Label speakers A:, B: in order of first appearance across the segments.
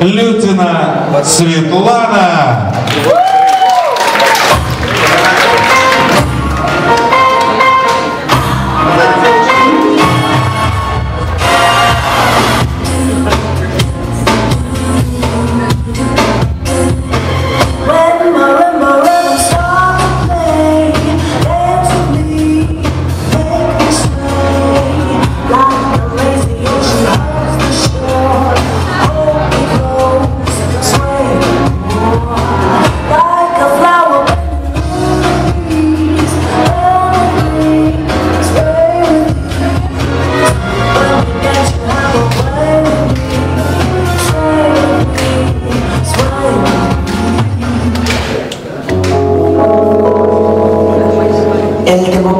A: Лютина Светлана.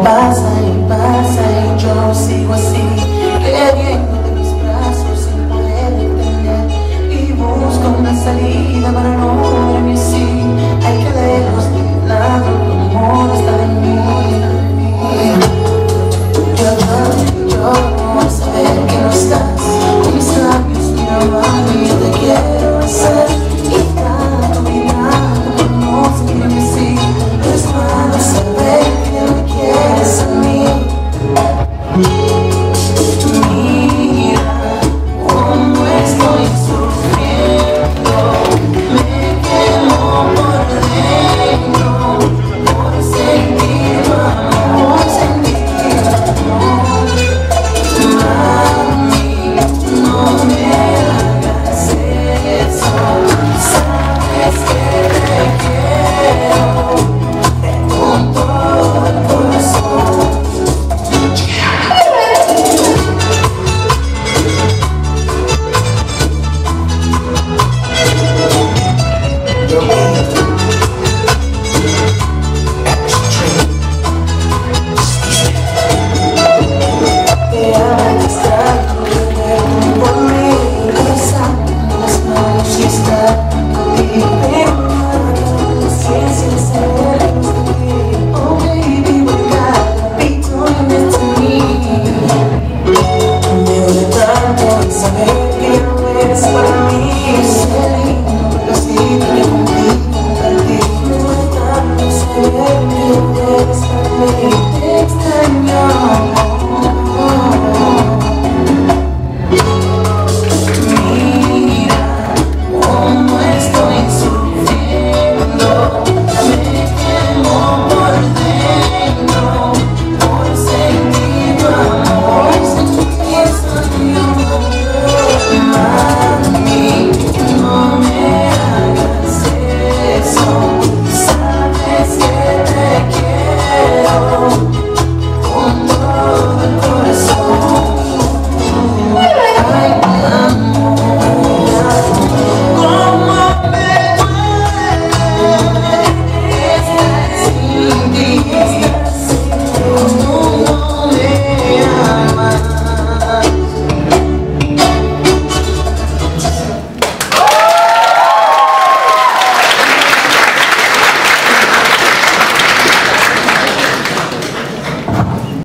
B: Pasa y pasa y yo sigo así, queriendo de mis brazos sin poder detener y busco una salida para no morirme así. Hay que lejos de lado, tu amor está en mí. Yo lloro al saber que no estás, con mis labios mi amor y yo te quiero hacer.